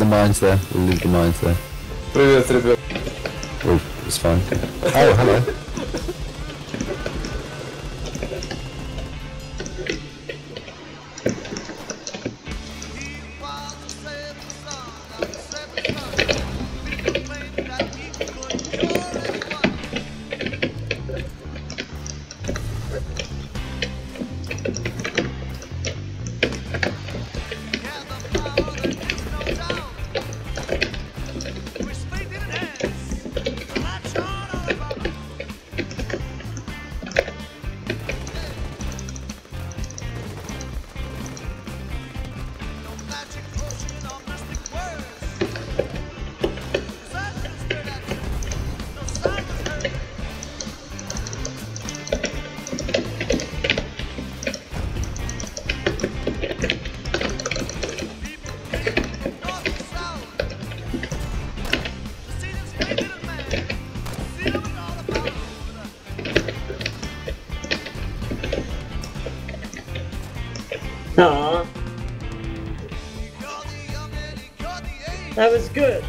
the mines there. We'll leave the mines there. Three three. Oh, it's fine. Oh, hello. Aw. That was good.